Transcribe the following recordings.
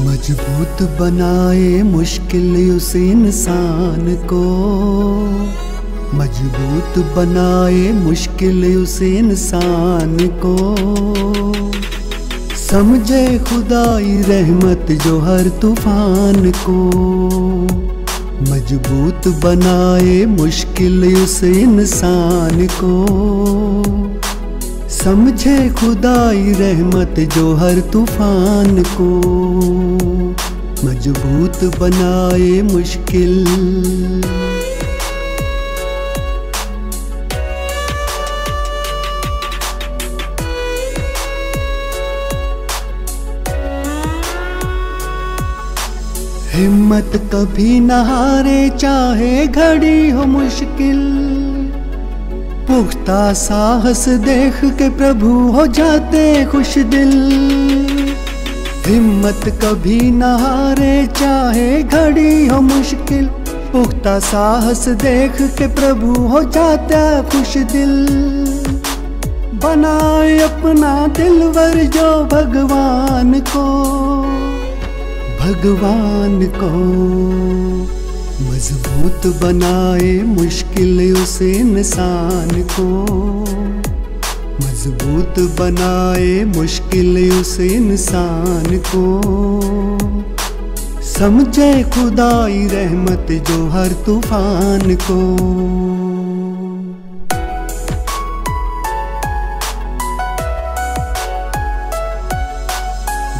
मज़बूत बनाए मुश्किल उस इंसान को। मज़बूत बनाए मुश्किल उस इंसान को। समझे खुदाई रहमत जो हर तूफ़ान को। मज़बूत बनाए मुश्किल उस इंसान को। समझे खुदाई रहमत जो हर तूफ़ान को। मज़बूत बनाए मुश्किल। हिम्मत कभी न हारे, चाहे घड़ी हो मुश्किल। पुख्ता साहस देख के प्रभु हो जाते खुश दिल। हिम्मत कभी न हारे, चाहे घड़ी हो मुश्किल। पुख्ता साहस देख के प्रभु हो जाता खुश दिल। बनाए अपना दिलवर जो भगवान को भगवान को। मज़बूत बनाए मुश्किल उस इंसान को। मज़बूत बनाए मुश्किल उस इंसान को। समझे खुदाई रहमत जो हर तूफ़ान को।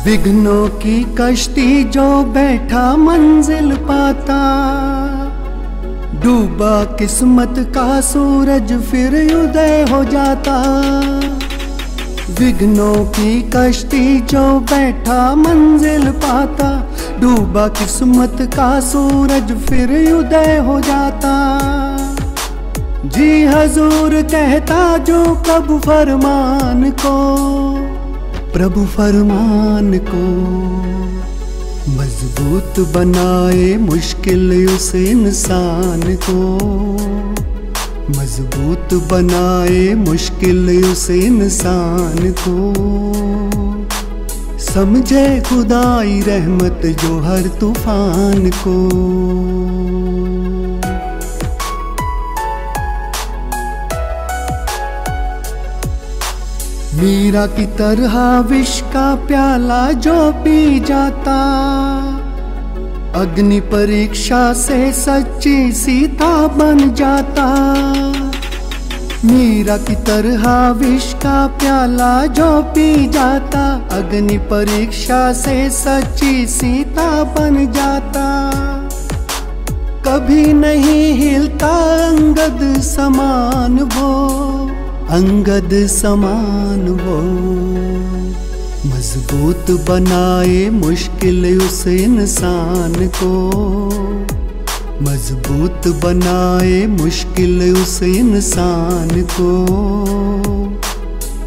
विघ्नों की कश्ती जो बैठा मंजिल पाता। डूबा किस्मत का सूरज फिर उदय हो जाता। विघ्नों की कश्ती जो बैठा मंजिल पाता। डूबा किस्मत का सूरज फिर उदय हो जाता। जी हजूर कहता जो कब फरमान को, प्रभु फरमान को। मज़बूत बनाए मुश्किल उस इंसान को। मज़बूत बनाए मुश्किल उस इंसान को। समझे खुदाई रहमत जो हर तूफ़ान को। मीरा की तरह विष का प्याला जो पी जाता। अग्नि परीक्षा से सच्ची सीता बन जाता। मीरा की तरह विष का प्याला जो पी जाता। अग्नि परीक्षा से सच्ची सीता बन जाता। कभी नहीं हिलता अंगद समान वो। अंगद समान वो मज़बूत बनाए मुश्किल उस इंसान को। मज़बूत बनाए मुश्किल उस इंसान को।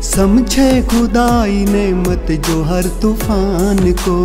समझे खुदाई नेमत जो हर तूफ़ान को।